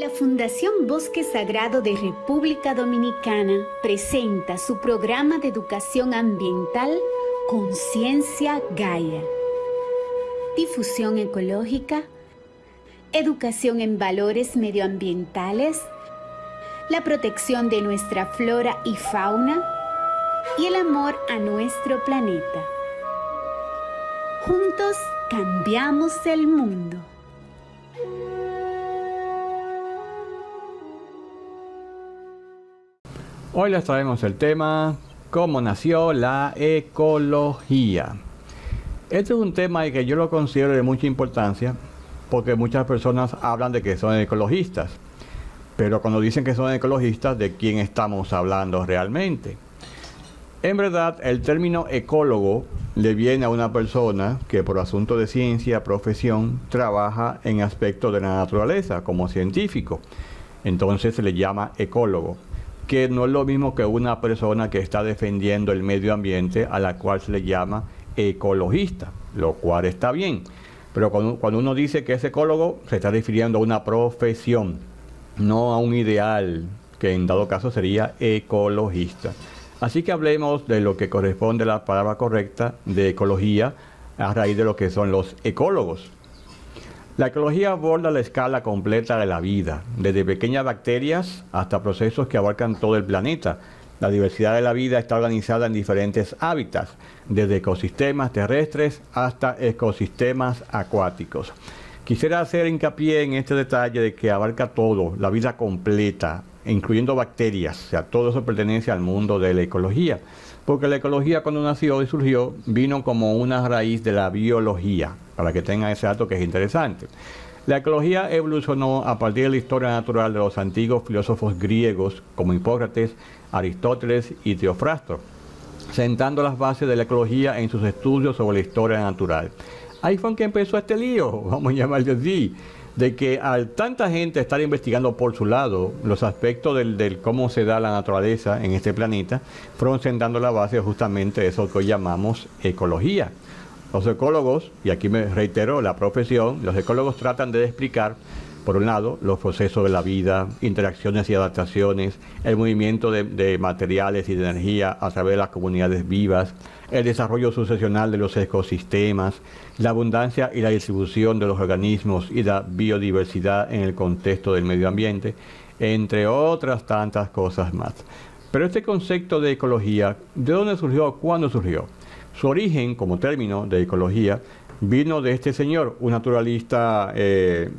La Fundación Bosque Sagrado de República Dominicana presenta su programa de educación ambiental Conciencia Gaia. Difusión ecológica, educación en valores medioambientales, la protección de nuestra flora y fauna y el amor a nuestro planeta. Juntos cambiamos el mundo. Hoy les traemos el tema cómo nació la ecología. Este es un tema que yo lo considero de mucha importancia porque muchas personas hablan de que son ecologistas, pero cuando dicen que son ecologistas, ¿de quién estamos hablando realmente? En verdad, el término ecólogo le viene a una persona que por asunto de ciencia, profesión, trabaja en aspectos de la naturaleza como científico. Entonces se le llama ecólogo que no es lo mismo que una persona que está defendiendo el medio ambiente a la cual se le llama ecologista, lo cual está bien. Pero cuando, uno dice que es ecólogo, se está refiriendo a una profesión, no a un ideal, que en dado caso sería ecologista. Así que hablemos de lo que corresponde a la palabra correcta de ecología a raíz de lo que son los ecólogos. La ecología aborda la escala completa de la vida, desde pequeñas bacterias hasta procesos que abarcan todo el planeta. La diversidad de la vida está organizada en diferentes hábitats, desde ecosistemas terrestres hasta ecosistemas acuáticos. Quisiera hacer hincapié en este detalle de que abarca todo, la vida completa, incluyendo bacterias, o sea, todo eso pertenece al mundo de la ecología, porque la ecología cuando nació y surgió vino como una raíz de la biología, para que tengan ese dato que es interesante. La ecología evolucionó a partir de la historia natural de los antiguos filósofos griegos como Hipócrates, Aristóteles y Teofrasto, sentando las bases de la ecología en sus estudios sobre la historia natural. Ahí fue en que empezó este lío, vamos a llamarlo así, de que al tanta gente estar investigando por su lado los aspectos del, cómo se da la naturaleza en este planeta, fueron sentando la base justamente de eso que hoy llamamos ecología. Los ecólogos, y aquí me reitero la profesión, los ecólogos tratan de explicar, por un lado, los procesos de la vida, interacciones y adaptaciones, el movimiento de, materiales y de energía a través de las comunidades vivas, el desarrollo sucesional de los ecosistemas, la abundancia y la distribución de los organismos y la biodiversidad en el contexto del medio ambiente, entre otras tantas cosas más. Pero este concepto de ecología, ¿de dónde surgió? ¿Cuándo surgió? Su origen como término de ecología vino de este señor, un naturalista, eh,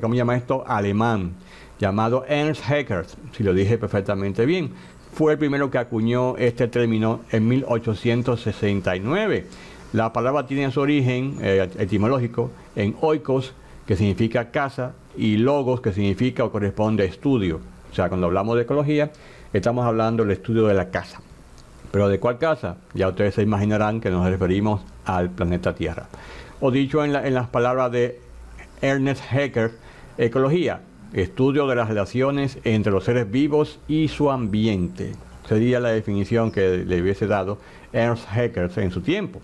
¿cómo llama esto? Alemán, llamado Ernst Haeckel, si lo dije perfectamente bien. Fue el primero que acuñó este término en 1869. La palabra tiene su origen eh, etimológico en oikos, que significa casa, y logos, que significa o corresponde a estudio. O sea, cuando hablamos de ecología, estamos hablando del estudio de la casa. Pero ¿de cuál casa? Ya ustedes se imaginarán que nos referimos al planeta Tierra. O dicho en, las palabras de Ernest Haeckel, ecología, estudio de las relaciones entre los seres vivos y su ambiente. Sería la definición que le hubiese dado Ernst Haeckel en su tiempo.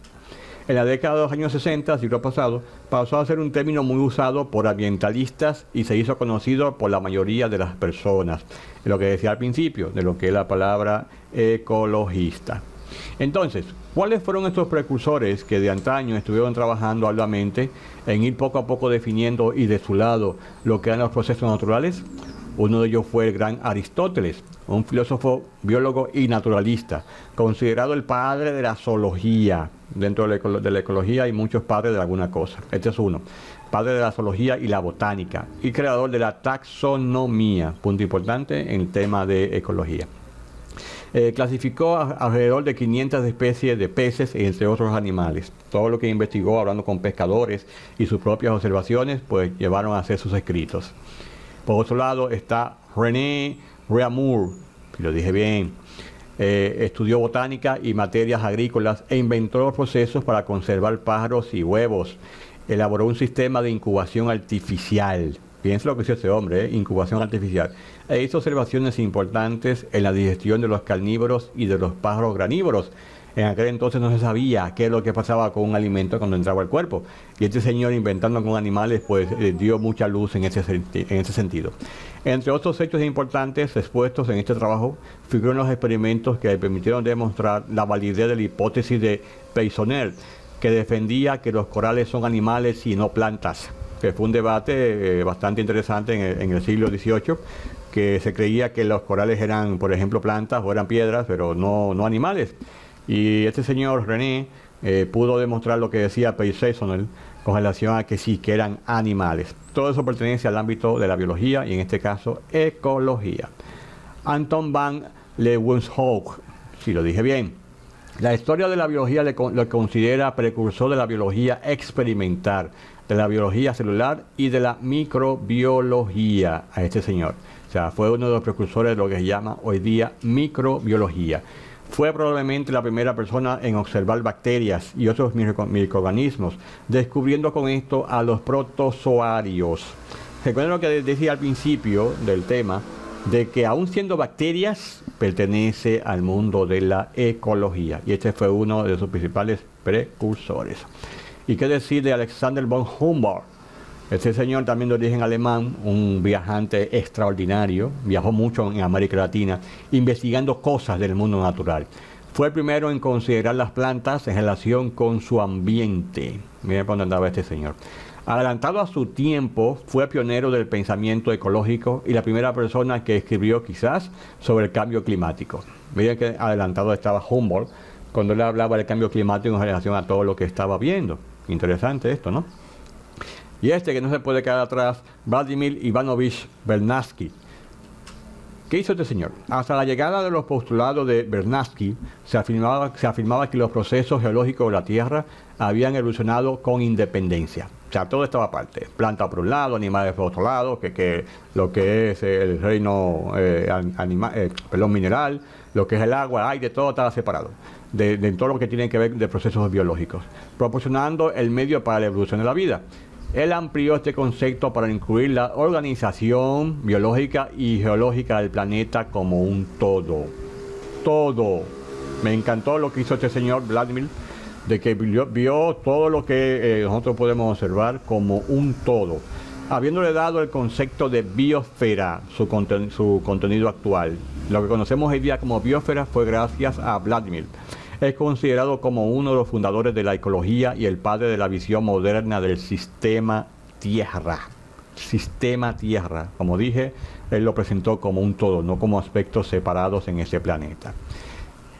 En la década de los años 60, siglo pasado, pasó a ser un término muy usado por ambientalistas y se hizo conocido por la mayoría de las personas. Lo que decía al principio, de lo que es la palabra ecologista. Entonces, ¿cuáles fueron estos precursores que de antaño estuvieron trabajando arduamente en ir poco a poco definiendo y de su lado lo que eran los procesos naturales? Uno de ellos fue el gran Aristóteles, un filósofo, biólogo y naturalista, considerado el padre de la zoología. Dentro de la, ecología hay muchos padres de alguna cosa. Este es uno. Padre de la zoología y la botánica. Y creador de la taxonomía. Punto importante en el tema de ecología. Eh, clasificó alrededor de 500 especies de peces, entre otros animales. Todo lo que investigó hablando con pescadores y sus propias observaciones, pues llevaron a hacer sus escritos. Por otro lado está René Reamour, si lo dije bien, eh, estudió botánica y materias agrícolas e inventó procesos para conservar pájaros y huevos. Elaboró un sistema de incubación artificial. Piensa lo que hizo ese hombre, ¿eh? incubación artificial. E hizo observaciones importantes en la digestión de los carnívoros y de los pájaros granívoros, En aquel entonces no se sabía qué es lo que pasaba con un alimento cuando entraba al cuerpo. Y este señor inventando con animales pues eh, dio mucha luz en ese, en ese sentido. Entre otros hechos importantes expuestos en este trabajo figuran los experimentos que permitieron demostrar la validez de la hipótesis de Peisonel, que defendía que los corales son animales y no plantas que fue un debate eh, bastante interesante en el, siglo XVIII, que se creía que los corales eran, por ejemplo, plantas o eran piedras, pero no, no animales. Y este señor René eh, pudo demostrar lo que decía Peisonel con relación a que sí, que eran animales. Todo eso pertenece al ámbito de la biología y en este caso ecología. Anton van Leeuwenhoek, si lo dije bien, la historia de la biología lo considera precursor de la biología experimental, de la biología celular y de la microbiología a este señor. O sea, fue uno de los precursores de lo que se llama hoy día microbiología. Fue probablemente la primera persona en observar bacterias y otros microorganismos, descubriendo con esto a los protozoarios. Recuerden lo que decía al principio del tema, de que aún siendo bacterias, pertenece al mundo de la ecología. Y este fue uno de sus principales precursores. ¿Y qué decir de Alexander von Humboldt? Este señor también de origen alemán, un viajante extraordinario, viajó mucho en América Latina, investigando cosas del mundo natural. Fue el primero en considerar las plantas en relación con su ambiente. Miren por dónde andaba este señor. Adelantado a su tiempo, fue pionero del pensamiento ecológico y la primera persona que escribió quizás sobre el cambio climático. Miren que adelantado estaba Humboldt cuando le hablaba del cambio climático en relación a todo lo que estaba viendo. Interesante esto, ¿no? Y este que no se puede quedar atrás, Vladimir Ivanovich Bernatsky. ¿Qué hizo este señor? Hasta la llegada de los postulados de Bernatsky, se afirmaba, se afirmaba que los procesos geológicos de la Tierra habían evolucionado con independencia. O sea, todo estaba aparte. Planta por un lado, animales por otro lado, que, lo que es el reino eh, eh, mineral, lo que es el agua, aire, todo estaba separado de, todo lo que tiene que ver de procesos biológicos, proporcionando el medio para la evolución de la vida. Él amplió este concepto para incluir la organización biológica y geológica del planeta como un todo. Todo. Me encantó lo que hizo este señor Vladimir de que vio, todo lo que eh, nosotros podemos observar como un todo, habiéndole dado el concepto de biosfera, su, su contenido actual. Lo que conocemos hoy día como biosfera fue gracias a Vladimir. Es considerado como uno de los fundadores de la ecología y el padre de la visión moderna del sistema Tierra. Sistema Tierra. Como dije, él lo presentó como un todo, no como aspectos separados en ese planeta.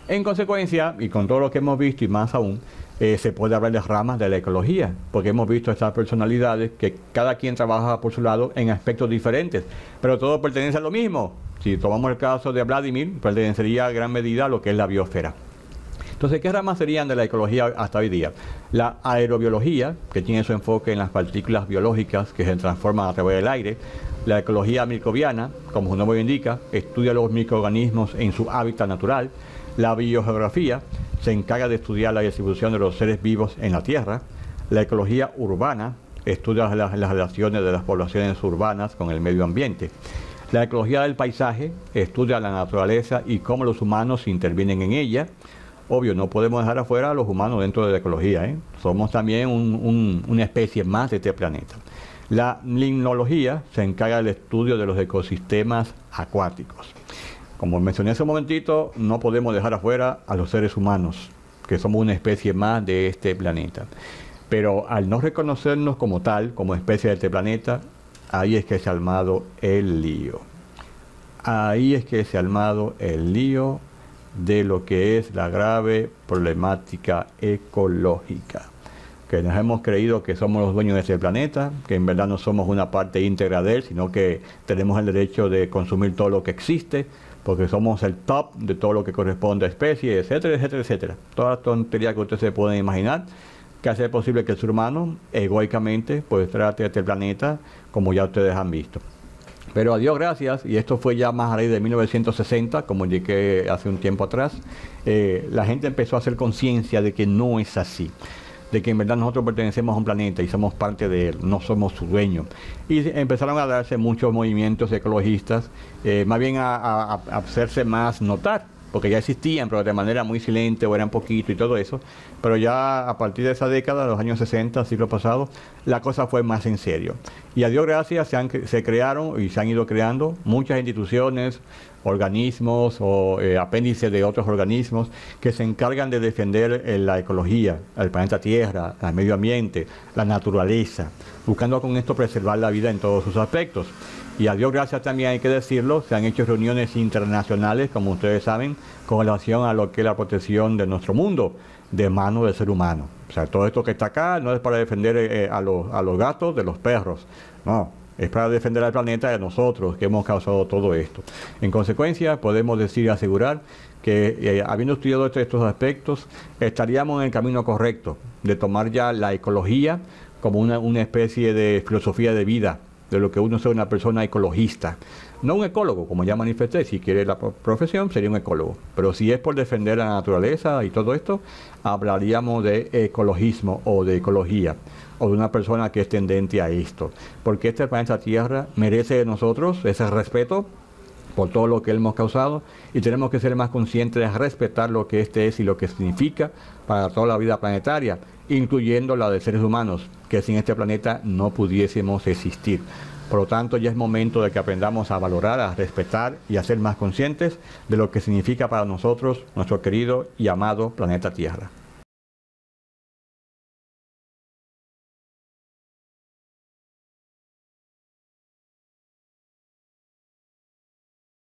En consecuencia, y con todo lo que hemos visto y más aún, eh, se puede hablar de ramas de la ecología, porque hemos visto estas personalidades que cada quien trabaja por su lado en aspectos diferentes, pero todo pertenece a lo mismo. Si tomamos el caso de Vladimir, pertenecería a gran medida a lo que es la biosfera. Entonces, ¿qué ramas serían de la ecología hasta hoy día? La aerobiología, que tiene su enfoque en las partículas biológicas que se transforman a través del aire. La ecología microbiana, como su nombre indica, estudia los microorganismos en su hábitat natural. La biogeografía se encarga de estudiar la distribución de los seres vivos en la Tierra. La ecología urbana estudia las, relaciones de las poblaciones urbanas con el medio ambiente. La ecología del paisaje estudia la naturaleza y cómo los humanos intervienen en ella. Obvio, no podemos dejar afuera a los humanos dentro de la ecología. ¿eh? Somos también una especie más de este planeta. La limnología se encarga del estudio de los ecosistemas acuáticos. Como mencioné hace un momentito, no podemos dejar afuera a los seres humanos, que somos una especie más de este planeta. Pero al no reconocernos como tal, como especie de este planeta, ahí es que se ha armado el lío. Ahí es que se ha armado el lío de lo que es la grave problemática ecológica. Que nos hemos creído que somos los dueños de este planeta, que en verdad no somos una parte íntegra de él, sino que tenemos el derecho de consumir todo lo que existe porque somos el top de todo lo que corresponde a especies, etcétera, etcétera, etcétera. Toda la tontería que ustedes se pueden imaginar, que hace posible que el ser humano, egoicamente, pues trate este planeta como ya ustedes han visto. Pero a Dios gracias, y esto fue ya más a raíz de 1960, como indiqué hace un tiempo atrás, eh, la gente empezó a hacer conciencia de que no es así de que en verdad nosotros pertenecemos a un planeta y somos parte de él, no somos su dueño. Y empezaron a darse muchos movimientos ecologistas, eh, más bien a, hacerse más notar, porque ya existían, pero de manera muy silente o eran poquito y todo eso. Pero ya a partir de esa década, los años 60, siglo pasado, la cosa fue más en serio. Y a Dios gracias se, se crearon y se han ido creando muchas instituciones, organismos o eh, apéndices de otros organismos que se encargan de defender eh, la ecología, el planeta Tierra, el medio ambiente, la naturaleza, buscando con esto preservar la vida en todos sus aspectos. Y a Dios gracias también hay que decirlo, se han hecho reuniones internacionales, como ustedes saben, con relación a lo que es la protección de nuestro mundo de mano del ser humano. O sea, todo esto que está acá no es para defender eh, a, los, a los gatos de los perros, no, es para defender al planeta de nosotros que hemos causado todo esto. En consecuencia, podemos decir y asegurar que eh, habiendo estudiado estos aspectos, estaríamos en el camino correcto de tomar ya la ecología como una, una especie de filosofía de vida de lo que uno sea una persona ecologista. No un ecólogo, como ya manifesté, si quiere la profesión sería un ecólogo, pero si es por defender la naturaleza y todo esto, hablaríamos de ecologismo o de ecología, o de una persona que es tendente a esto, porque este planeta Tierra merece de nosotros ese respeto por todo lo que hemos causado y tenemos que ser más conscientes de respetar lo que este es y lo que significa para toda la vida planetaria, incluyendo la de seres humanos, que sin este planeta no pudiésemos existir. Por lo tanto, ya es momento de que aprendamos a valorar, a respetar y a ser más conscientes de lo que significa para nosotros nuestro querido y amado planeta Tierra.